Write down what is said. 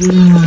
you